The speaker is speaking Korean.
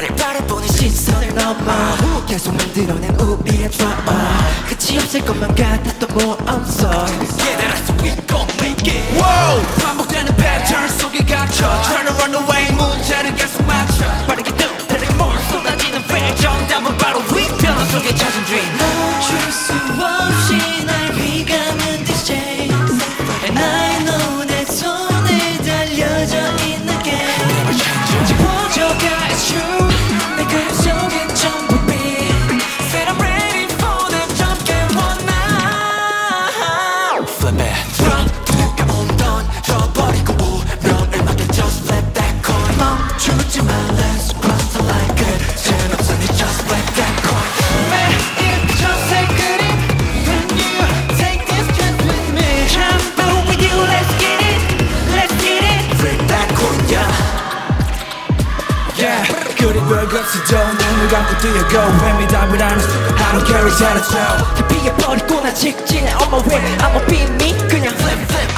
나를 바라보는 시선을 넘어. 계속 만들어낸 우리의 드라마. 끝이 없을 것만 같았던 모험속 깨달을 수 있고 make it. Wow. 반복되는 패턴 속에 갇혀. Trying to run away 문제는 계속 말 백수도 눈을 감고 뛰어고 When we die with honest I don't care it's out of town 다 피해버리고 나 직진해 On my way I'ma be me 그냥 flip flip